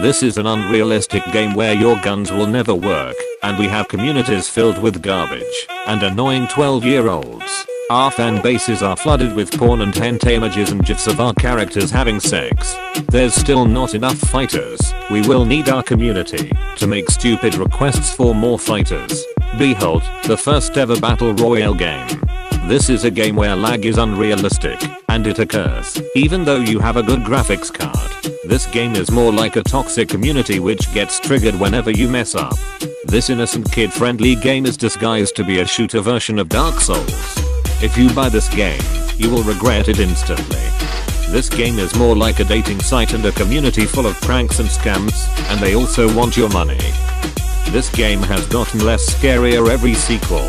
This is an unrealistic game where your guns will never work, and we have communities filled with garbage and annoying 12 year olds. Our fan bases are flooded with porn and hentai images and gifs of our characters having sex. There's still not enough fighters. We will need our community to make stupid requests for more fighters. Behold, the first ever battle royale game. This is a game where lag is unrealistic, and it occurs, even though you have a good graphics card. This game is more like a toxic community which gets triggered whenever you mess up. This innocent kid friendly game is disguised to be a shooter version of Dark Souls. If you buy this game, you will regret it instantly. This game is more like a dating site and a community full of pranks and scams, and they also want your money. This game has gotten less scarier every sequel.